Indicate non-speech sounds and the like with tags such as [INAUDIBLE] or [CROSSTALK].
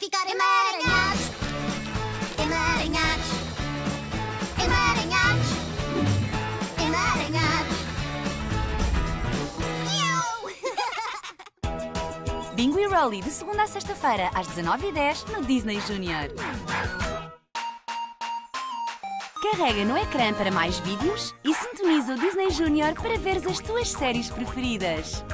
podem ficar emaranhados. Emaranhados. Emaranhados. Emaranhados. [LAUGHS] Bingo e Rolly, de segunda a sexta-feira, às 19h10, no Disney Junior. Carrega no ecrã para mais vídeos e sintoniza o Disney Junior para ver as tuas séries preferidas.